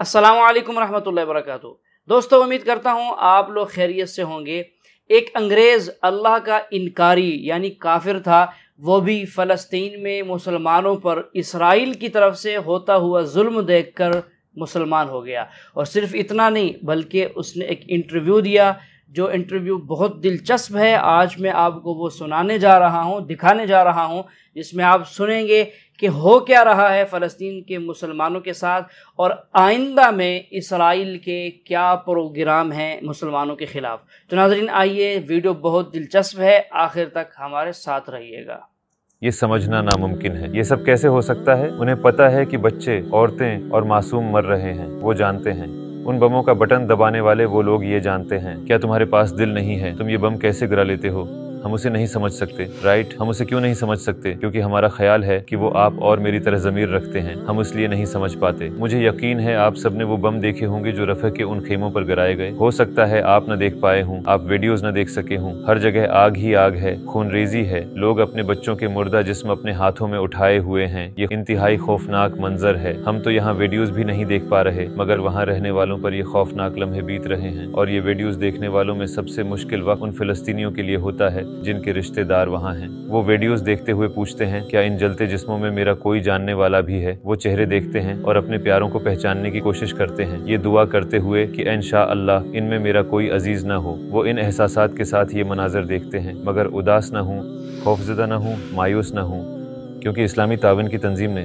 असलकम रहमतुल्लाहि वरकatuh दोस्तों, उम्मीद करता हूँ आप लोग खैरियत से होंगे। एक अंग्रेज़ अल्लाह का इनकारी, यानी काफिर था, वो भी फ़लस्तीन में मुसलमानों पर इसराइल की तरफ़ से होता हुआ जुल्म देखकर मुसलमान हो गया। और सिर्फ़ इतना नहीं, बल्कि उसने एक इंटरव्यू दिया, जो इंटरव्यू बहुत दिलचस्प है। आज मैं आपको वो सुनाने जा रहा हूँ, दिखाने जा रहा हूँ, जिसमें आप सुनेंगे कि हो क्या रहा है फ़लस्तीन के मुसलमानों के साथ और आइंदा में इसराइल के क्या प्रोग्राम हैं मुसलमानों के ख़िलाफ़। तो नाजरीन, आइए वीडियो बहुत दिलचस्प है, आखिर तक हमारे साथ रहिएगा। ये समझना नामुमकिन है। ये सब कैसे हो सकता है? उन्हें पता है कि बच्चे, औरतें और मासूम मर रहे हैं। वो जानते हैं। उन बमों का बटन दबाने वाले वो लोग ये जानते हैं। क्या तुम्हारे पास दिल नहीं है? तुम ये बम कैसे गिरा लेते हो? हम उसे नहीं समझ सकते राइट हम उसे क्यों नहीं समझ सकते? क्योंकि हमारा ख्याल है कि वो आप और मेरी तरह जमीर रखते हैं। हम इसलिए नहीं समझ पाते। मुझे यकीन है आप सबने वो बम देखे होंगे जो रफे के उन खेमों पर गिराए गए। हो सकता है आप न देख पाए हूँ, आप वीडियोज़ न देख सके हूँ। हर जगह आग ही आग है खून रेजी है। लोग अपने बच्चों के मुर्दा जिसम अपने हाथों में उठाए हुए हैं। ये इंतहाई खौफनाक मंजर है। हम तो यहाँ वीडियोज़ भी नहीं देख पा रहे, मगर वहाँ रहने वालों पर ये खौफनाक लम्हे बीत रहे हैं। और ये वीडियोज़ देखने वालों में सबसे मुश्किल वक्त उन फिलस्तीनियों के लिए होता है जिनके रिश्तेदार वहाँ हैं, वो वीडियोस देखते हुए पूछते हैं, क्या इन जलते जिस्मों में मेरा कोई जानने वाला भी है? वो चेहरे देखते हैं और अपने प्यारों को पहचानने की कोशिश करते हैं। ये दुआ करते हुए कि इनशा अल्लाह इनमें मेरा कोई अज़ीज़ ना हो। वो इन एहसास के साथ ये मनाजर देखते हैं, मगर उदास ना हूँ, खौफजदा न हूँ, मायूस ना हूँ, क्योंकि इस्लामी तावन की तंजीम ने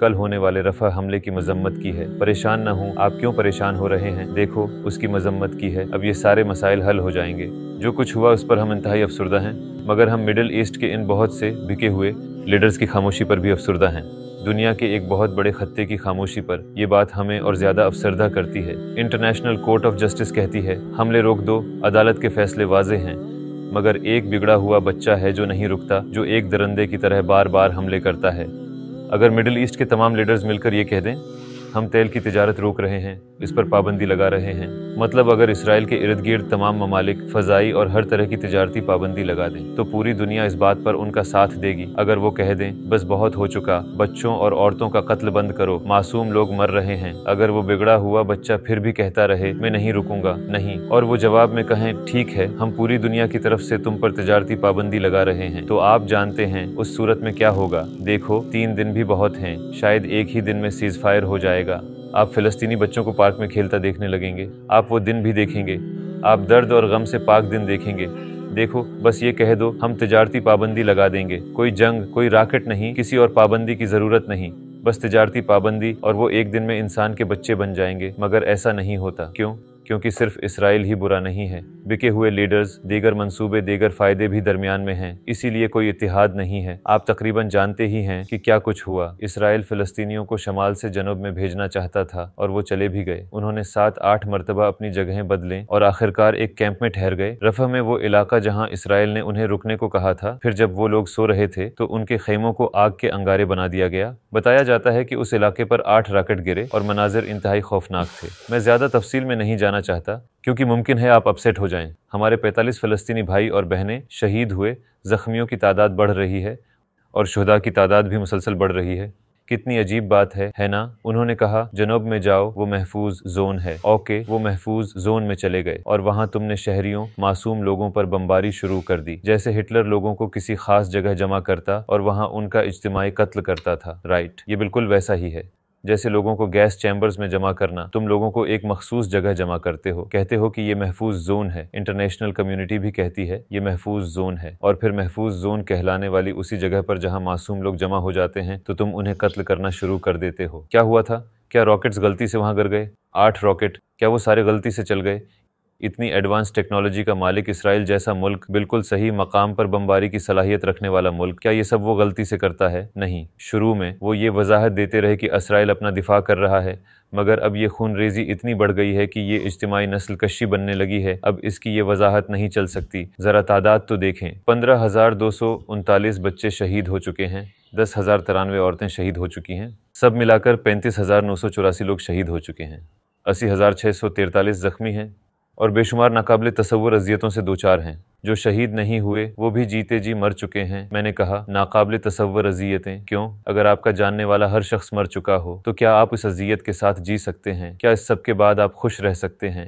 कल होने वाले रफा हमले की मजम्मत की है। परेशान न हूँ। आप क्यों परेशान हो रहे हैं? देखो, उसकी मजम्मत की है। अब ये सारे मसाइल हल हो जाएँगे। जो कुछ हुआ उस पर हम इंतहाई अफसरदा हैं। मगर हम मिडिल ईस्ट के इन बहुत से बिके हुए लीडर्स की खामोशी पर भी अफसरदा हैं। दुनिया के एक बहुत बड़े खत्ते की खामोशी पर यह बात हमें और ज़्यादा अफसरदा करती है। इंटरनेशनल कोर्ट ऑफ़ जस्टिस कहती है, हमले रोक दो, अदालत के फैसले वाजे हैं। मगर एक बिगड़ा हुआ बच्चा है जो नहीं रुकता, जो एक दरंदे की तरह बार बार हमले करता है। अगर मिडिल ईस्ट के तमाम लीडर्स मिलकर ये कह दें हम तेल की तजारत रोक रहे हैं, इस पर पाबंदी लगा रहे हैं। मतलब अगर इसराइल के इर्द गिर्द तमाम ममालिक, फ़जाई और हर तरह की तजारती पाबंदी लगा दें तो पूरी दुनिया इस बात पर उनका साथ देगी। अगर वो कह दें, बस बहुत हो चुका, बच्चों और औरतों का कत्ल बंद करो, मासूम लोग मर रहे हैं। अगर वो बिगड़ा हुआ बच्चा फिर भी कहता रहे, मैं नहीं रुकूँगा, नहीं। और वो जवाब में कहें, ठीक है, हम पूरी दुनिया की तरफ़ से तुम पर तजारती पाबंदी लगा रहे हैं। तो आप जानते हैं, उस सूरत में क्या होगा। देखो, तीन दिन भी बहुत हैं, शायद एक ही दिन में सीज फायर हो जाएगा। आप फिलिस्तीनी बच्चों को पार्क में खेलता देखने लगेंगे। आप वो दिन भी देखेंगे। आप दर्द और गम से पाक दिन देखेंगे। देखो, बस ये कह दो, हम तजारती पाबंदी लगा देंगे। कोई जंग, कोई राकेट नहीं, किसी और पाबंदी की ज़रूरत नहीं। बस तजारती पाबंदी और वो एक दिन में इंसान के बच्चे बन जाएँगे, मगर ऐसा नहीं होता। क्यों? क्योंकि सिर्फ़ इसराइल ही बुरा नहीं है। बिके हुए लीडर्स, दीगर मंसूबे, दीगर फ़ायदे भी दरमियान में हैं। इसीलिए कोई इतिहाद नहीं है। आप तकरीबन जानते ही हैं कि क्या कुछ हुआ। इसराइल फ़लस्तियों को शमाल से जनूब में भेजना चाहता था और वो चले भी गए। उन्होंने सात आठ मरतबा अपनी जगहें बदलें और आखिरकार एक कैंप में ठहर गए। रफा में वो इलाका जहाँ इसराइल ने उन्हें रुकने को कहा था, फिर जब वो लोग सो रहे थे तो उनके खेमों को आग के अंगारे बना दिया गया। बताया जाता है कि उस इलाके पर आठ राकेट गिरे और मनाजिर इंतहाई खौफनाक थे। मैं ज़्यादा तफसील में नहीं जाना चाहता, क्योंकि मुमकिन है आप अपसेट हो जाएँ। हमारे 45 फ़लस्तनी भाई और बहनें शहीद हुए, ज़ख्मियों की तादाद बढ़ रही है और शहदा की तादाद भी मुसलसल बढ़ रही है। कितनी अजीब बात है है ना? उन्होंने कहा, जनूब में जाओ, वो महफूज जोन है। ओके, वो महफूज जोन में चले गए और वहाँ तुमने शहरियों, मासूम लोगों पर बमबारी शुरू कर दी। जैसे हिटलर लोगों को किसी खास जगह जमा करता और वहाँ उनका इज्तमाही कत्ल करता था। राइट, ये बिल्कुल वैसा ही है। जैसे लोगों को गैस चैम्बर्स में जमा करना, तुम लोगों को एक मखसूस जगह जमा करते हो। कहते हो कि ये महफूज जोन है। इंटरनेशनल कम्युनिटी भी कहती है, ये महफूज जोन है। और फिर महफूज जोन कहलाने वाली उसी जगह पर जहाँ मासूम लोग जमा हो जाते हैं तो तुम उन्हें कत्ल करना शुरू कर देते हो। क्या हुआ था? क्या रॉकेट्स गलती से वहाँ गिर गए? आठ रॉकेट। क्या वो सारे गलती से चल गए? इतनी एडवांस टेक्नोलॉजी का मालिक इसराइल जैसा मुल्क बिल्कुल सही मकाम पर बमबारी की सलाहियत रखने वाला मुल्क, क्या ये सब वो गलती से करता है? नहीं। शुरू में वो ये वजाहत देते रहे कि इसराइल अपना दिफा कर रहा है, मगर अब ये खून रेजी इतनी बढ़ गई है कि ये इज्तमाही नस्ल कशी बनने लगी है, अब इसकी ये वजाहत नहीं चल सकती। ज़रा तादाद तो देखें, पंद्रह हज़ार दो सौ उनतालीस बच्चे शहीद हो चुके हैं, दस हज़ार तिरानवे औरतें शहीद हो चुकी हैं, सब मिलाकर पैंतीस हज़ार नौ सौ चौरासी लोग शहीद हो चुके हैं। अस्सी हज़ार छः सौ तिरतालीस ज़ख्मी हैं और बेशुमार नाकबिल तस्वुर अजियतों से दो चार हैं जो शहीद नहीं हुए वो भी जीते जी मर चुके हैं मैंने कहा नाकाबिल तस्वर अजियतें क्यों अगर आपका जानने वाला हर शख्स मर चुका हो तो क्या आप इस अजियत के साथ जी सकते हैं क्या इस सब के बाद आप खुश रह सकते हैं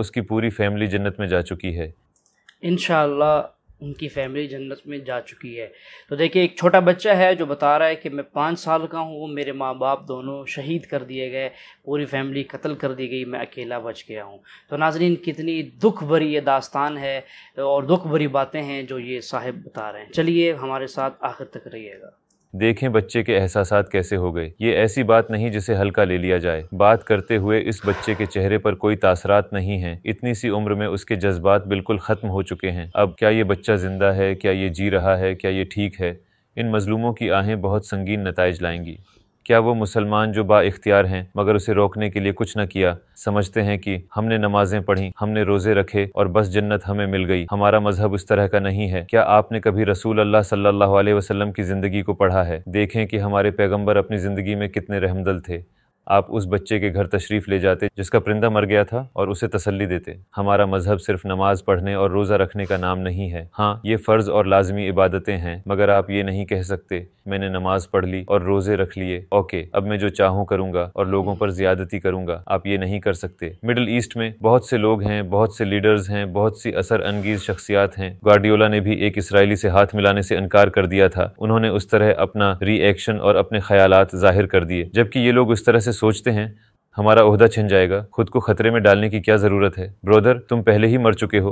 उसकी पूरी फैमिली जन्नत में जा चुकी है इन उनकी फैमिली जन्नत में जा चुकी है। तो देखिए, एक छोटा बच्चा है जो बता रहा है कि मैं पाँच साल का हूँ मेरे माँ बाप दोनों शहीद कर दिए गए, पूरी फैमिली कत्ल कर दी गई, मैं अकेला बच गया हूँ। तो नाजरीन, कितनी दुख भरी ये दास्तान है और दुख भरी बातें हैं जो ये साहिब बता रहे हैं। चलिए, हमारे साथ आखिर तक रहिएगा। देखें बच्चे के एहसास कैसे हो गए। ये ऐसी बात नहीं जिसे हल्का ले लिया जाए। बात करते हुए इस बच्चे के चेहरे पर कोई तासरात नहीं है। इतनी सी उम्र में उसके जज्बात बिल्कुल ख़त्म हो चुके हैं। अब क्या ये बच्चा ज़िंदा है? क्या ये जी रहा है? क्या ये ठीक है? इन मजलूमों की आहें बहुत संगीन नतज लाएँगी। क्या वो मुसलमान जो बाख्तियार हैं, मगर उसे रोकने के लिए कुछ न किया? समझते हैं कि हमने नमाजें पढ़ी, हमने रोज़े रखे और बस जन्नत हमें मिल गई। हमारा मज़हब उस तरह का नहीं है। क्या आपने कभी रसूल अल्लाह सल्लल्लाहु अलैहि वसल्लम की ज़िंदगी को पढ़ा है? देखें कि हमारे पैगंबर अपनी ज़िंदगी में कितने रहमदल थे। आप उस बच्चे के घर तशरीफ़ ले जाते, जिसका परिंदा मर गया था, और उसे तसल्ली देते। हमारा मज़हब सिर्फ़ नमाज़ पढ़ने और रोज़ा रखने का नाम नहीं है। हाँ ये फ़र्ज़ और लाजमी इबादतें हैं, मगर आप ये नहीं कह सकते, मैंने नमाज़ पढ़ ली और रोज़े रख लिए। ओके, अब मैं जो चाहूँ करूँगा और लोगों पर ज़्यादती करूँगा, आप ये नहीं कर सकते। मिडल ईस्ट में बहुत से लोग हैं, बहुत से लीडर्स हैं, बहुत सी असर अंगीज शख्सियात हैं। गार्डियोला ने भी एक इसराइली से हाथ मिलाने से इनकार कर दिया था। उन्होंने उस तरह अपना रिएक्शन और अपने ख्याल ज़ाहिर कर दिए, जबकि ये लोग उस तरह से सोचते हैं, हमारा ओहदा छिन जाएगा। खुद को खतरे में डालने की क्या ज़रूरत है? ब्रोदर, तुम पहले ही मर चुके हो।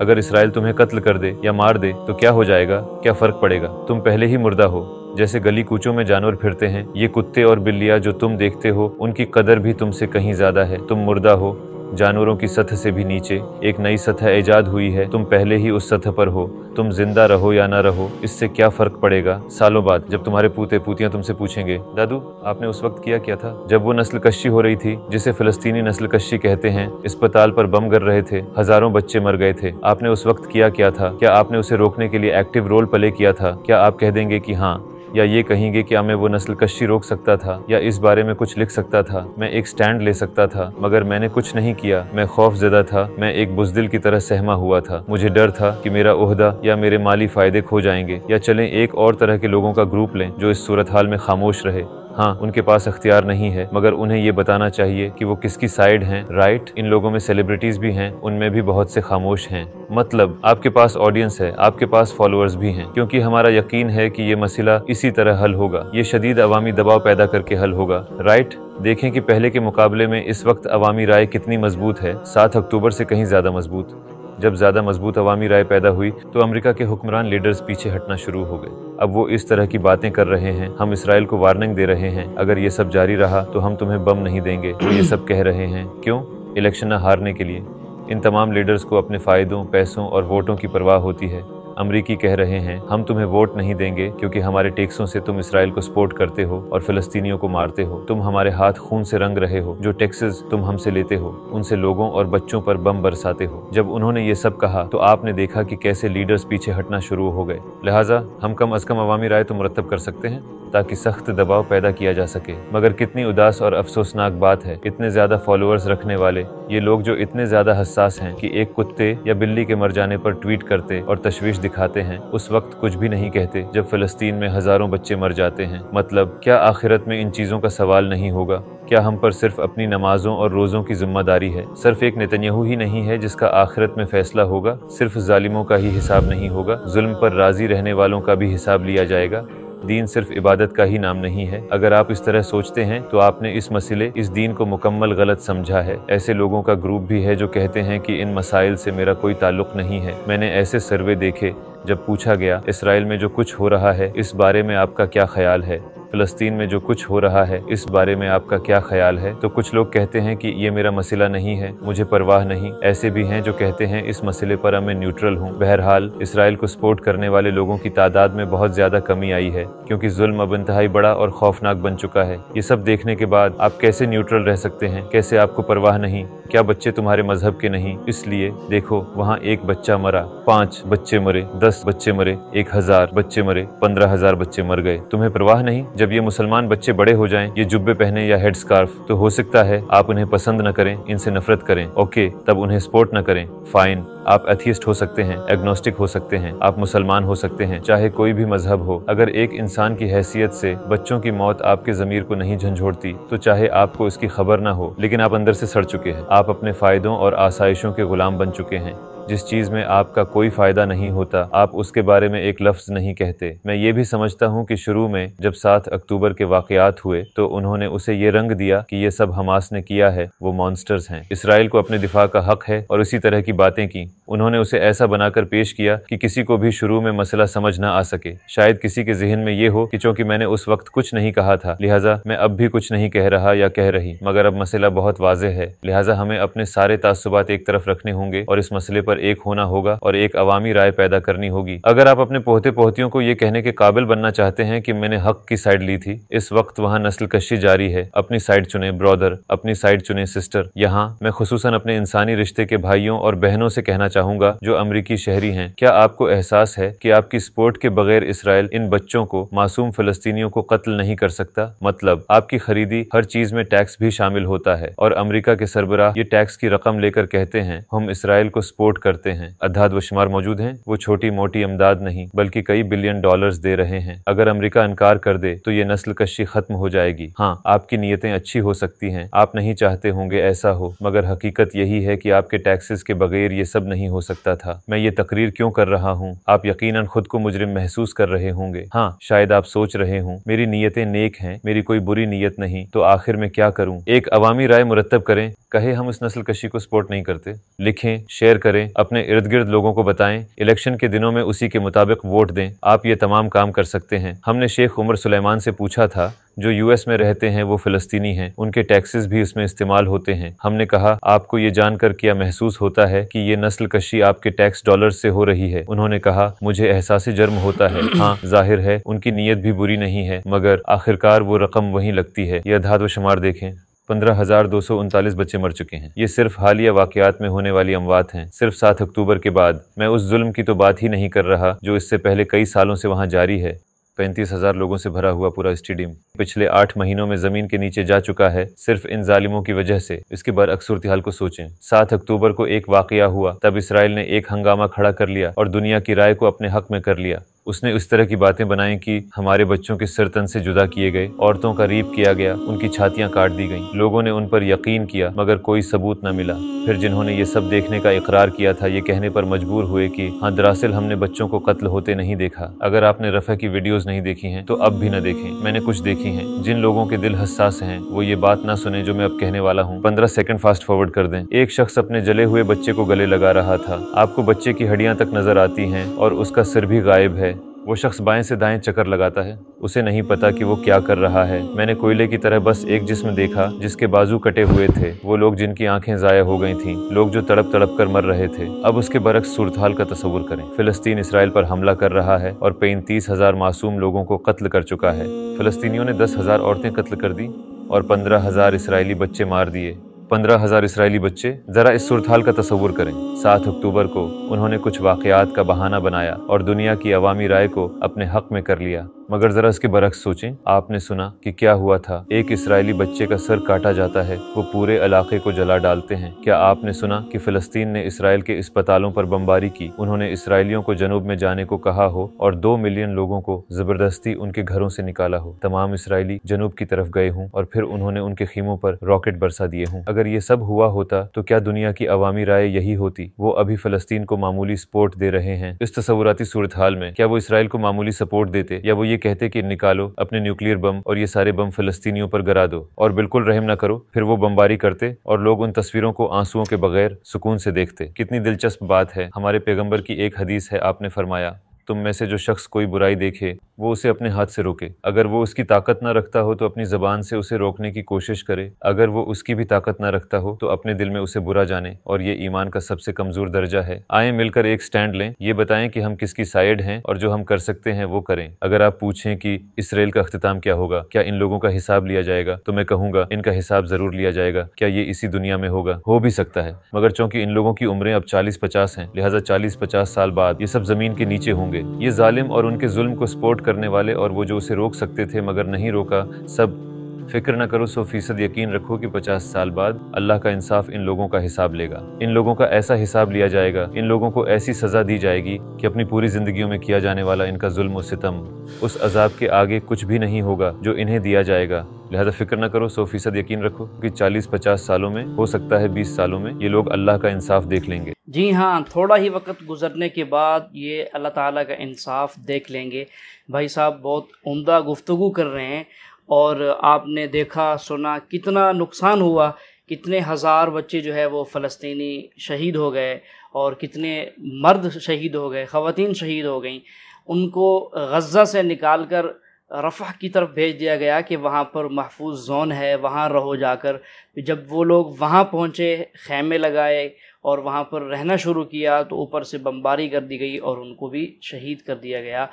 अगर इसराइल तुम्हें कत्ल कर दे या मार दे तो क्या हो जाएगा? क्या फ़र्क पड़ेगा? तुम पहले ही मुर्दा हो। जैसे गली कूचों में जानवर फिरते हैं, ये कुत्ते और बिल्लियाँ जो तुम देखते हो, उनकी कदर भी तुमसे कहीं ज़्यादा है। तुम मुर्दा हो। जानवरों की सतह से भी नीचे एक नई सतह ईजाद हुई है। तुम पहले ही उस सतह पर हो। तुम ज़िंदा रहो या ना रहो, इससे क्या फ़र्क पड़ेगा? सालों बाद जब तुम्हारे पूते पूतियाँ तुमसे पूछेंगे, दादू, आपने उस वक्त किया क्या था? जब वो नस्ल कशी हो रही थी, जिसे फिलस्तीनी नस्ल कशी कहते हैं, अस्पताल पर बम गर रहे थे, हज़ारों बच्चे मर गए थे। आपने उस वक्त किया क्या था? क्या आपने उसे रोकने के लिए एक्टिव रोल प्ले किया था? क्या आप कह देंगे की हाँ या ये कहेंगे कि हमें वो नस्ल कशी रोक सकता था, या इस बारे में कुछ लिख सकता था, मैं एक स्टैंड ले सकता था, मगर मैंने कुछ नहीं किया, मैं खौफ ज़्यादा था, मैं एक बुजदिल की तरह सहमा हुआ था। मुझे डर था कि मेरा उहदा या मेरे माली फ़ायदे खो जाएँगे, या चलें एक और तरह के लोगों का ग्रुप लें जो इस सूरत हाल में खामोश रहे। हाँ उनके पास अख्तियार नहीं है, मगर उन्हें ये बताना चाहिए कि वो किसकी साइड हैं। राइट इन लोगों में सेलिब्रिटीज भी हैं, उनमें भी बहुत से खामोश हैं। मतलब आपके पास ऑडियंस है, आपके पास फॉलोअर्स भी हैं, क्योंकि हमारा यकीन है कि ये मसला इसी तरह हल होगा। ये शदीद अवामी दबाव पैदा करके हल होगा। राइट देखें कि पहले के मुकाबले में इस वक्त अवामी राय कितनी मज़बूत है। सात अक्टूबर से कहीं ज़्यादा मज़बूत। जब ज़्यादा मज़बूत अवामी राय पैदा हुई तो अमरीका के हुक्मरान लीडर्स पीछे हटना शुरू हो गए। अब वो इस तरह की बातें कर रहे हैं, हम इसराइल को वार्निंग दे रहे हैं, अगर ये सब जारी रहा तो हम तुम्हें बम नहीं देंगे, वो ये सब कह रहे हैं। क्यों? इलेक्शन न हारने के लिए। इन तमाम लीडर्स को अपने फ़ायदों, पैसों और वोटों की परवाह होती है। अमरीकी कह रहे हैं, हम तुम्हें वोट नहीं देंगे क्योंकि हमारे टैक्सों से तुम इसराइल को सपोर्ट करते हो और फिलस्तीनियों को मारते हो। तुम हमारे हाथ खून से रंग रहे हो, जो टैक्सेस तुम हमसे लेते हो। उनसे लोगों और बच्चों पर बम बरसाते हो। जब उन्होंने ये सब कहा तो आपने देखा कि कैसे लीडर्स पीछे हटना शुरू हो गए। लिहाजा, हम कम अज कम अवामी राय तो मुरतब कर सकते हैं, ताकि सख्त दबाव पैदा किया जा सके। मगर कितनी उदास और अफसोसनाक बात है, इतने ज़्यादा फॉलोअर्स रखने वाले, ये लोग जो इतने ज़्यादा हसास हैं कि एक कुत्ते या बिल्ली के मर जाने पर ट्वीट करते और तशवीश दिखाते हैं, उस वक्त कुछ भी नहीं कहते जब फ़लस्तीन में हज़ारों बच्चे मर जाते हैं। मतलब क्या आखिरत में इन चीज़ों का सवाल नहीं होगा? क्या हम पर सिर्फ़ अपनी नमाजों और रोज़ों की ज़िम्मेदारी है? सिर्फ़ एक नेतन्याहू ही नहीं है जिसका आखिरत में फैसला होगा? सिर्फ़ जालिमों का ही हिसाब नहीं होगा? जुल्म पर राज़ी रहने वालों का भी हिसाब लिया जाएगा? दीन सिर्फ़ इबादत का ही नाम नहीं है। अगर आप इस तरह सोचते हैं तो आपने इस मसले, इस दीन को मुकम्मल गलत समझा है। ऐसे लोगों का ग्रुप भी है जो कहते हैं कि इन मसाइल से मेरा कोई ताल्लुक नहीं है। मैंने ऐसे सर्वे देखे, जब पूछा गया, इसराइल में जो कुछ हो रहा है, इस बारे में आपका क्या ख्याल है? फ़लस्तीन में जो कुछ हो रहा है, इस बारे में आपका क्या ख्याल है? तो कुछ लोग कहते हैं कि ये मेरा मसला नहीं है, मुझे परवाह नहीं। ऐसे भी हैं जो कहते हैं, इस मसले पर मैं न्यूट्रल हूँ। बहरहाल, इसराइल को सपोर्ट करने वाले लोगों की तादाद में बहुत ज़्यादा कमी आई है, क्योंकि जुल्म अब इंतहाई बड़ा और खौफनाक बन चुका है। ये सब देखने के बाद आप कैसे न्यूट्रल रह सकते हैं? कैसे आपको परवाह नहीं? क्या बच्चे तुम्हारे मज़हब के नहीं? इसलिए, देखो, वहाँ एक बच्चा मरा, पाँच बच्चे मरे, दस बच्चे मरे, एक हज़ार बच्चे मरे, पंद्रह हज़ार बच्चे मर गए। तुम्हें परवाह नहीं? जब ये मुसलमान बच्चे बड़े हो जाएँ, ये जुब्बे पहने या हेड स्कार्फ तो हो सकता है आप उन्हें पसंद न करें, इनसे नफरत करें। ओके, तब उन्हें सपोर्ट न करें। फाइन आप एथियस्ट हो सकते हैं एग्नोस्टिक हो सकते हैं, आप मुसलमान हो सकते हैं, चाहे कोई भी मज़हब हो। अगर एक इंसान की हैसियत से बच्चों की मौत आपके जमीर को नहीं झंझोड़ती तो चाहे आपको इसकी खबर ना हो, लेकिन आप अंदर से सड़ चुके हैं। आप अपने फायदों और आसाइशों के गुलाम बन चुके हैं। जिस चीज़ में आपका कोई फ़ायदा नहीं होता, आप उसके बारे में एक लफ्ज़ नहीं कहते। मैं ये भी समझता हूँ कि शुरू में, जब सात अक्टूबर के वाकयात हुए तो उन्होंने उसे ये रंग दिया कि ये सब हमास ने किया है, वो मॉन्स्टर्स हैं। इसराइल को अपने दिफा का हक है और इसी तरह की बातें की। उन्होंने उसे ऐसा बनाकर पेश किया कि किसी को भी शुरू में मसला समझ ना आ सके। शायद किसी के जहन में ये हो कि चूँकि मैंने उस वक्त कुछ नहीं कहा था, लिहाजा मैं अब भी कुछ नहीं कह रहा या कह रही, मगर अब मसला बहुत वाजे है। लिहाजा हमें अपने सारे तासुबात एक तरफ़ रखने होंगे और इस मसले पर एक होना होगा और एक अवामी राय पैदा करनी होगी। अगर आप अपने पोहते पोहतियों को ये कहने के काबिल बनना चाहते हैं कि मैंने हक की साइड ली थी, इस वक्त वहाँ नस्ल कशी जारी है। अपनी साइड चुने, ब्रदर, अपनी साइड चुने, सिस्टर। यहाँ मैं खसूस अपने इंसानी रिश्ते के भाइयों और बहनों से कहना चाहूँगा, जो अमरीकी शहरी हैं, क्या आपको एहसास है कि आपकी सपोर्ट के बगैर इसराइल इन बच्चों को, मासूम फलस्तीनियों को कत्ल नहीं कर सकता? मतलब आपकी खरीदी हर चीज़ में टैक्स भी शामिल होता है, और अमरीका के सरबराह ये टैक्स की रकम लेकर कहते हैं, हम इसराइल को सपोर्ट करते हैं। अदाद व शुमार मौजूद हैं। वो छोटी मोटी अमदाद नहीं, बल्कि कई बिलियन डॉलर्स दे रहे हैं। अगर अमरीका इनकार कर दे तो ये नस्ल कशी खत्म हो जाएगी। हाँ आपकी नीयतें अच्छी हो सकती हैं। आप नहीं चाहते होंगे ऐसा हो, मगर हकीकत यही है कि आपके टैक्सेस के बगैर ये सब नहीं हो सकता था। मैं ये तकरीर क्यों कर रहा हूँ? आप यकीन खुद को मुजरिम महसूस कर रहे होंगे। हाँ शायद आप सोच रहे हों, मेरी नीयतें नेक हैं, मेरी कोई बुरी नीयत नहीं तो आखिर में क्या करूँ? एक अवामी राय मुरतब करें, कहे हम इस नस्ल कशी को सपोर्ट नहीं करते? लिखें शेयर करें अपने इर्द गिर्द लोगों को बताएँ, इलेक्शन के दिनों में उसी के मुताबिक वोट दें। आप ये तमाम काम कर सकते हैं। हमने शेख उमर सुलेमान से पूछा था, जो यूएस में रहते हैं, वो फ़लस्तीनी हैं। उनके टैक्सेस भी इसमें इस्तेमाल होते हैं। हमने कहा, आपको ये जानकर क्या महसूस होता है कि ये नस्ल कशी आपके टैक्स डॉलर से हो रही है। उन्होंने कहा, मुझे एहसास जर्म होता है। हाँ ज़ाहिर है, उनकी नीयत भी बुरी नहीं है, मगर आखिरकार वो रकम वहीं लगती है। यह अधाद व शुमार देखें। पंद्रह हज़ार दो सौ उनतालीस बच्चे मर चुके हैं। ये सिर्फ़ हालिया वाकयात में होने वाली अमवात हैं। सिर्फ़ सात अक्टूबर के बाद मैं उस जुल्म की तो बात ही नहीं कर रहा जो इससे पहले कई सालों से वहाँ जारी है। पैंतीस हज़ार लोगों से भरा हुआ पूरा स्टेडियम पिछले आठ महीनों में ज़मीन के नीचे जा चुका है सिर्फ़ इन जालिमों की वजह से। इसके बरअक्स सूरत को सोचें। सात अक्टूबर को एक वाकया हुआ, तब इसराइल ने एक हंगामा खड़ा कर लिया और दुनिया की राय को अपने हक में कर लिया। उसने इस तरह की बातें बनाई कि हमारे बच्चों के सिर तन से जुदा किए गए, औरतों का रीप किया गया, उनकी छातियाँ काट दी गईं। लोगों ने उन पर यकीन किया, मगर कोई सबूत न मिला। फिर जिन्होंने ये सब देखने का इकरार किया था, ये कहने पर मजबूर हुए कि हाँ दरअसल हमने बच्चों को कत्ल होते नहीं देखा। अगर आपने रफ़ा की वीडियोस नहीं देखी हैं तो अब भी न देखें। मैंने कुछ देखी हैं। जिन लोगों के दिल हसास हैं, वो ये बात ना सुने जो मैं अब कहने वाला हूँ। पंद्रह सेकंड फास्ट फॉरवर्ड कर दें। एक शख्स अपने जले हुए बच्चे को गले लगा रहा था। आपको बच्चे की हड्डियाँ तक नज़र आती हैं और उसका सिर भी गायब है। वो शख्स बाएँ से दाएँ चक्कर लगाता है। उसे नहीं पता कि वो क्या कर रहा है। मैंने कोयले की तरह बस एक जिस्म देखा, जिसके बाजू कटे हुए थे। वो लोग जिनकी आँखें जाया हो गई थीं, लोग जो तड़प तड़प कर मर रहे थे। अब उसके बरक्स सूरत का तस्वुर करें। फिलिस्तीन इसराइल पर हमला कर रहा है और पैंतीस हज़ार मासूम लोगों को कत्ल कर चुका है। फिलिस्तीनियों ने दस हज़ार औरतें कत्ल कर दी और पंद्रह हज़ार इसराइली बच्चे मार दिए। पंद्रह हज़ार इसराइली बच्चे जरा इस सूरत का तस्वुर करें। सात अक्टूबर को उन्होंने कुछ वाकयात का बहाना बनाया और दुनिया की अवामी राय को अपने हक में कर लिया। मगर जरा इसके बरक्स सोचें। आपने सुना कि क्या हुआ था? एक इसराइली बच्चे का सर काटा जाता है। वो पूरे इलाके को जला डालते हैं। क्या आपने सुना कि फिलिस्तीन ने इसराइल के अस्पतालों पर बमबारी की? उन्होंने इसराइलियों को जनूब में जाने को कहा हो और दो मिलियन लोगों को ज़बरदस्ती उनके घरों से निकाला हो। तमाम इसराइली जनूब की तरफ़ गए हों और फिर उन्होंने उनके खीमों पर रॉकेट बरसा दिए हों। अगर ये सब हुआ होता तो क्या दुनिया की अवामी राय यही होती? वो अभी फलस्तीन को मामूली सपोर्ट दे रहे हैं। इस तस्वुराती सूरत हाल में क्या वो इसराइल को मामूली सपोर्ट देते या वो ये कहते कि निकालो, अपने न्यूक्लियर बम और ये सारे बम फलस्तीनियों पर गरा दो। और बिल्कुल रहम ना करो, फिर वो बमबारी करते और लोग उन तस्वीरों को आंसुओं के बगैर सुकून से देखते। कितनी दिलचस्प बात है, हमारे पैगंबर की एक हदीस है, आपने फरमाया। तुम में से जो शख्स कोई बुराई देखे, वो उसे अपने हाथ से रोके। अगर वो उसकी ताकत ना रखता हो तो अपनी जबान से उसे रोकने की कोशिश करे। अगर वो उसकी भी ताकत ना रखता हो तो अपने दिल में उसे बुरा जाने, और ये ईमान का सबसे कमज़ोर दर्जा है। आए मिलकर एक स्टैंड लें। ये बताएँ कि हम किसकी साइड हैं, और जो हम कर सकते हैं, वो करें। अगर आप पूछें कि, इसराइल का अख्ताम क्या होगा? क्या इन लोगों का हिसाब लिया जाएगा? तो मैं कहूँगा, इनका हिसाब ज़रूर लिया जाएगा। क्या ये इसी दुनिया में होगा? हो भी सकता है। मगर चूँकि इन लोगों की उम्रें अब चालीस पचास हैं, लिहाजा चालीस पचास साल बाद ये सब ज़मीन के नीचे होंगे। ये जालिम और उनके जुल्म को सपोर्ट करने वाले और वो जो उसे रोक सकते थे मगर नहीं रोका, सब फ़िक्र न करो, सौ फ़ीसद यकीन रखो कि पचास साल बाद अल्लाह का इंसाफ इन लोगों का हिसाब लेगा। इन लोगों का ऐसा हिसाब लिया जाएगा, इन लोगों को ऐसी सजा दी जाएगी कि अपनी पूरी ज़िंदगी में किया जाने वाला इनका जुल्म सितम, उस अजाब के आगे कुछ भी नहीं होगा जो इन्हें दिया जाएगा। लिहाजा फ़िक्र न करो, सौ फ़ीसद यकीन रखो कि चालीस पचास सालों में, हो सकता है बीस सालों में, ये लोग अल्लाह का इंसाफ देख लेंगे। जी हाँ थोड़ा ही वक्त गुजरने के बाद ये अल्लाह ताला का इंसाफ देख लेंगे। भाई साहब, बहुत उम्दा गुफ्तु कर रहे हैं। और आपने देखा, सुना कितना नुकसान हुआ, कितने हज़ार बच्चे जो है वो फ़लस्तनी शहीद हो गए और कितने मर्द शहीद हो गए, ख़वातीन शहीद हो गई। उनको गज़ा से निकाल कर रफ़ा की तरफ़ भेज दिया गया कि वहाँ पर महफूज जोन है, वहाँ रहो जाकर। जब वो लोग वहाँ पहुँचे, खैमे लगाए और वहाँ पर रहना शुरू किया तो ऊपर से बमबारी कर दी गई और उनको भी शहीद कर दिया गया।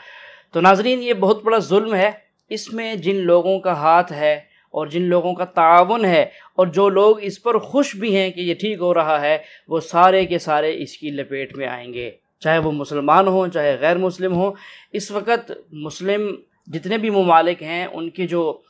तो नाजरीन, ये बहुत बड़ा जुल्म है। इसमें जिन लोगों का हाथ है और जिन लोगों का ताउन है और जो लोग इस पर खुश भी हैं कि ये ठीक हो रहा है, वो सारे के सारे इसकी लपेट में आएँगे। चाहे वो मुसलमान हों, चाहे गैर मुस्लिम हों, इस वक्त मुस्लिम जितने भी ममालिक हैं, उनके जो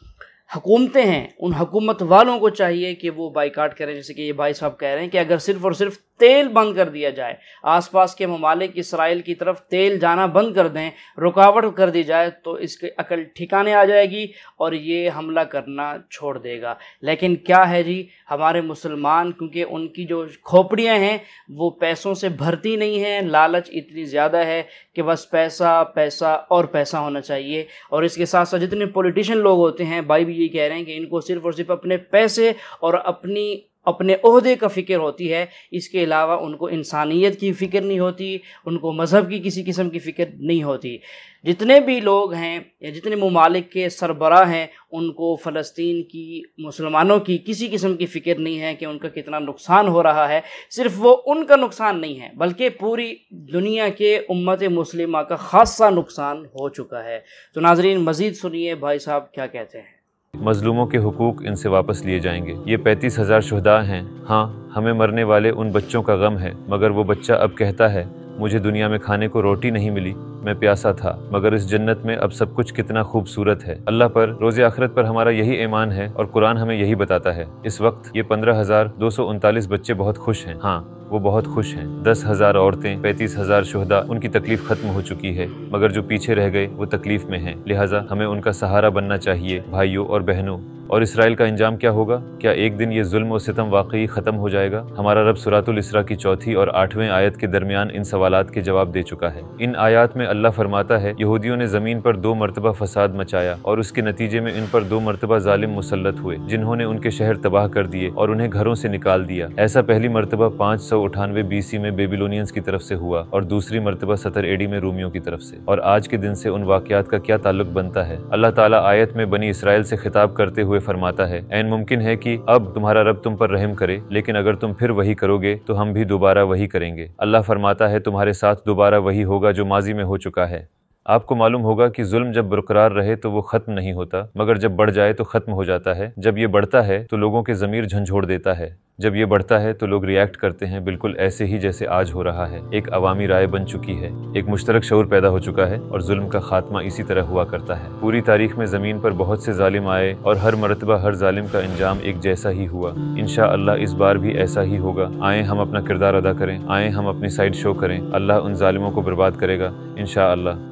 हुकूमतें हैं, उन हुकूमत वालों को चाहिए कि वो बाइकाट करें। जैसे कि ये भाई साहब कह रहे हैं कि अगर सिर्फ़ और सिर्फ़ तेल बंद कर दिया जाए। आसपास के ममालिक इसराइल की तरफ़ तेल जाना बंद कर दें, रुकावट कर दी जाए तो इसके अकल ठिकाने आ जाएगी और ये हमला करना छोड़ देगा। लेकिन क्या है जी, हमारे मुसलमान, क्योंकि उनकी जो खोपड़ियाँ हैं, वो पैसों से भरती नहीं हैं, लालच इतनी ज़्यादा है कि बस पैसा पैसा और पैसा होना चाहिए। और इसके साथ साथ जितने पॉलिटिशियन लोग होते हैं, भाई भी ये कह रहे हैं कि इनको सिर्फ़ और सिर्फ़ अपने पैसे और अपनी अपने अहदे का फ़िक्र होती है। इसके अलावा उनको इंसानियत की फ़िक्र नहीं होती, उनको मज़हब की किसी किस्म की फ़िक्र नहीं होती। जितने भी लोग हैं या जितने ममालिक के सरबरा हैं, उनको फ़लस्तीन की, मुसलमानों की किसी किस्म की फ़िक्र नहीं है कि उनका कितना नुकसान हो रहा है। सिर्फ़ वो उनका नुकसान नहीं है, बल्कि पूरी दुनिया के उम्मत मुस्लिमा का ख़ासा नुकसान हो चुका है। तो नाजरीन, मज़ीद सुनिए भाई साहब क्या कहते हैं। मजलूमों के हकूक़ इनसे वापस लिए जाएँगे। ये पैंतीस हज़ार शहदा हैं। हाँ हमें मरने वाले उन बच्चों का गम है, मगर वो बच्चा अब कहता है, मुझे दुनिया में खाने को रोटी नहीं मिली, मैं प्यासा था, मगर इस जन्नत में अब सब कुछ कितना खूबसूरत है। अल्लाह पर, रोज़ आखरत पर हमारा यही ईमान है और कुरान हमें यही बताता है। इस वक्त ये पंद्रह हज़ार दो सौ उनतालीस बच्चे बहुत खुश हैं। हाँ वो बहुत खुश हैं। दस हज़ार औरतें, पैंतीस हज़ार शुहदा, उनकी तकलीफ़ खत्म हो चुकी है। मगर जो पीछे रह गए, वो तकलीफ़ में हैं। लिहाजा हमें उनका सहारा बनना चाहिए, भाइयों और बहनों। और इसराइल का इंजाम क्या होगा? क्या एक दिन ये जुल्म और सितम वाकई ख़त्म हो जाएगा? हमारा रब सुरातुल इसरा की चौथी और आठवें आयत के दरमियान इन सवालात के जवाब दे चुका है। इन आयात में अल्लाह फरमाता है, यहूदियों ने ज़मीन पर दो मरतबा फसाद मचाया और उसके नतीजे में इन पर दो मरतबा जालिम मुसलत हुए, जिन्होंने उनके शहर तबाह कर दिए और उन्हें घरों से निकाल दिया। ऐसा पहली मरतबा पाँच सौ अठानवे बीसी में बेबीलोनियंस की तरफ़ से हुआ और दूसरी मरतबा सतर एडी में रूमियों की तरफ़ से। और आज के दिन से उन वाकयात का क्या ताल्लुक बनता है? अल्लाह ताला आयत में बनी इसराइल से खिताब करते हुए फरमाता है एन मुमकिन है कि अब तुम्हारा रब तुम पर रहम करे, लेकिन अगर तुम फिर वही करोगे तो हम भी दोबारा वही करेंगे। अल्लाह फरमाता है, तुम्हारे साथ दोबारा वही होगा जो माजी में हो चुका है। आपको मालूम होगा कि जुल्म जब बरकरार रहे तो वो ख़त्म नहीं होता, मगर जब बढ़ जाए तो ख़त्म हो जाता है। जब ये बढ़ता है तो लोगों के ज़मीर झंझोड़ देता है। जब ये बढ़ता है तो लोग रिएक्ट करते हैं, बिल्कुल ऐसे ही जैसे आज हो रहा है। एक अवामी राय बन चुकी है। एक मुश्तरक शौर पैदा हो चुका है और जुल्म का खात्मा इसी तरह हुआ करता है। पूरी तारीख में ज़मीन पर बहुत से जालिम आए और हर मरतबा, हर जालिम का इंजाम एक जैसा ही हुआ। इन अल्लाह इस बार भी ऐसा ही होगा। आए हम अपना किरदार अदा करें, आए हम अपनी साइड शो करें। अल्लाह उन जालिमों को बर्बाद करेगा। इन अल्लाह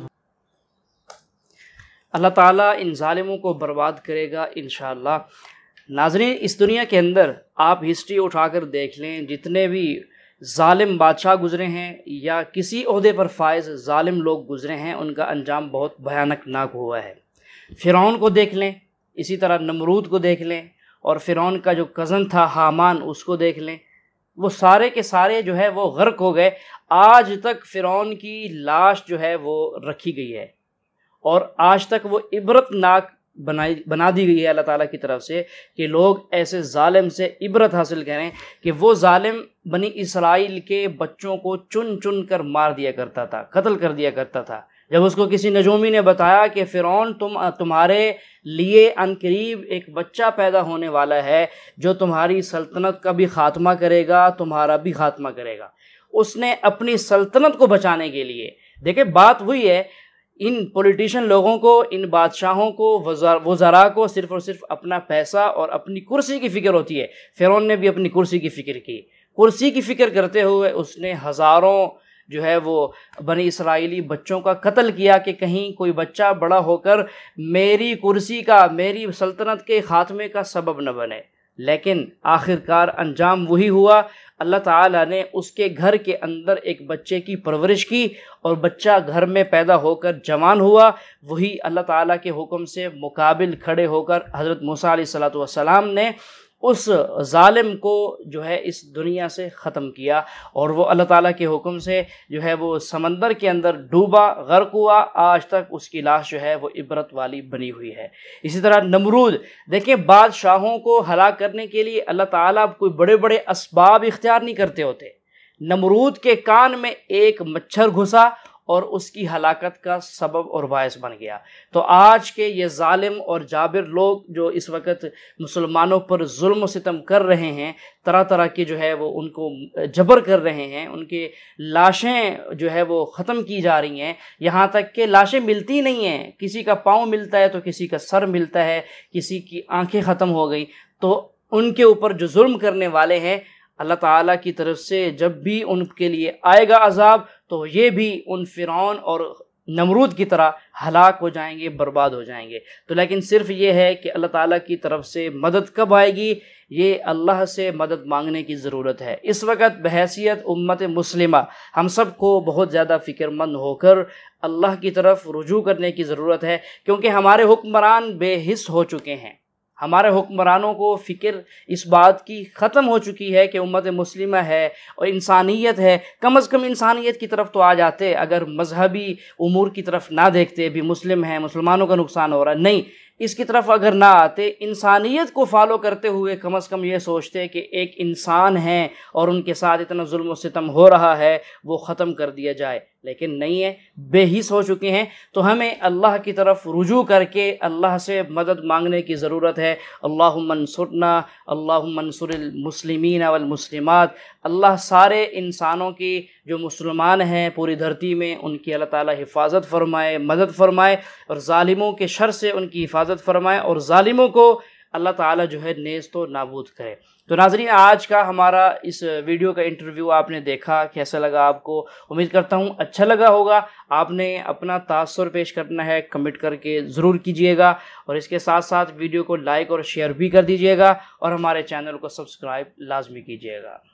अल्लाह ताला इन ालिमों को बर्बाद करेगा इन नाजरीन, इस दुनिया के अंदर आप हिस्ट्री उठाकर देख लें, जितने भी ालिम बादशाह गुज़रे हैं या किसी अहदे पर फायज ालिम लोग गुज़रे हैं, उनका अंजाम बहुत भयानक नाक हुआ है। फ़िरौन को देख लें, इसी तरह नमरूद को देख लें, और फ़िरौन का जो कज़न था हामान, उसको देख लें। वो सारे के सारे जो है, वो गर्क हो गए। आज तक फ़िरौन की लाश जो है, वो रखी गई है। और आज तक वो इबरतनाक बनाई, बना दी गई है अल्लाह ताला की तरफ़ से कि लोग ऐसे ालिम से इबरत हासिल करें कि वो ालिम बनी इसराइल के बच्चों को चुन चुन कर मार दिया करता था, कत्ल कर दिया करता था। जब उसको किसी नजोमी ने बताया कि फ़िरौन तुम, तुम्हारे लिए अनकरीब एक बच्चा पैदा होने वाला है जो तुम्हारी सल्तनत का भी ख़ात्मा करेगा, तुम्हारा भी ख़ात्मा करेगा। उसने अपनी सल्तनत को बचाने के लिए, देखिए बात वही है इन पॉलिटिशियन लोगों को, इन बादशाहों को वज़रा को सिर्फ़ और सिर्फ़ अपना पैसा और अपनी कुर्सी की फ़िक्र होती है। फ़िरौन ने भी अपनी कुर्सी की फ़िक्र की। कुर्सी की फ़िक्र करते हुए उसने हज़ारों जो है वो बनी इसराइली बच्चों का कत्ल किया कि कहीं कोई बच्चा बड़ा होकर मेरी कुर्सी का, मेरी सल्तनत के ख़ात्मे का सबब न बने। लेकिन आखिरकार अंजाम वही हुआ। अल्लाह ताला ने उसके घर के अंदर एक बच्चे की परवरिश की और बच्चा घर में पैदा होकर जवान हुआ। वही अल्लाह ताला के हुक्म से मुकाबिल खड़े होकर हज़रत मूसा सलाम ने उस ालिम को जो है इस दुनिया से ख़त्म किया और वो अल्लाह ताला के हुक्म से जो है वो समंदर के अंदर डूबा, गर्क हुआ। आज तक उसकी लाश जो है वो इबरत वाली बनी हुई है। इसी तरह नमरूद, देखिए, बादशाहों को हलाक करने के लिए अल्लाह ताला कोई बड़े बड़े इसबाब इख्तियार नहीं करते होते। नमरूद के कान में एक मच्छर घुसा और उसकी हलाकत का सबब और बायस बन गया। तो आज के ये ालिम और जाबिर लोग जो इस वक्त मुसलमानों पर जुल्म सितम कर रहे हैं, तरह तरह के जो है वो उनको जबर कर रहे हैं, उनके लाशें जो है वो ख़त्म की जा रही हैं। यहाँ तक कि लाशें मिलती नहीं हैं। किसी का पाँव मिलता है तो किसी का सर मिलता है, किसी की आँखें ख़त्म हो गई। तो उनके ऊपर जो जुल्म करने वाले हैं अल्लाह ताला की तरफ़ से जब भी उनके लिए आएगा अजाब तो ये भी उन फ़िरौन और नमरूद की तरह हलाक हो जाएँगे, बर्बाद हो जाएँगे। तो लेकिन सिर्फ़ ये है कि अल्लाह ताला की तरफ़ से मदद कब आएगी, ये अल्लाह से मदद मांगने की ज़रूरत है। इस वक्त बहसीत उम्मत मुस्लिमा, हम सबको बहुत ज़्यादा फ़िक्रमंद होकर अल्लाह की तरफ़ रुजू करने की ज़रूरत है, क्योंकि हमारे हुक्मरान बेहिस हो चुके हैं। हमारे हुक्मरानों को फ़िक्र इस बात की ख़त्म हो चुकी है कि उम्मत मुस्लिम है और इंसानियत है। कम अज़ कम इंसानियत की तरफ़ तो आ जाते, अगर मजहबी उमूर की तरफ़ ना देखते, भी मुस्लिम हैं, मुसलमानों का नुकसान हो रहा है। नहीं इसकी तरफ़ अगर ना आते, इंसानियत को फॉलो करते हुए कम अज़ कम ये सोचते कि एक इंसान है और उनके साथ इतना जुल्म सितम हो रहा है, वो ख़त्म कर दिया जाए। लेकिन नहीं है, बेहिस हो चुके हैं। तो हमें अल्लाह की तरफ़ रुजू करके अल्लाह से मदद मांगने की ज़रूरत है। अल्लाह मनसुरना अल्लाह मनसुरमसलिमिन वलमसलिमात अल्लाह सारे इंसानों की जो मुसलमान हैं पूरी धरती में, उनकी अल्लाह ताला हिफाजत फरमाए, मदद फरमाए और ालिमों के शर से उनकी हिफाजत फरमाए और ालिमों को अल्लाह ताला जो है नेज़ तो नाबूद करे। तो नाजरीन, आज का हमारा इस वीडियो का इंटरव्यू आपने देखा, कैसा लगा आपको? उम्मीद करता हूँ अच्छा लगा होगा। आपने अपना तासर पेश करना है, कमेंट करके ज़रूर कीजिएगा और इसके साथ साथ वीडियो को लाइक और शेयर भी कर दीजिएगा और हमारे चैनल को सब्सक्राइब लाजमी कीजिएगा।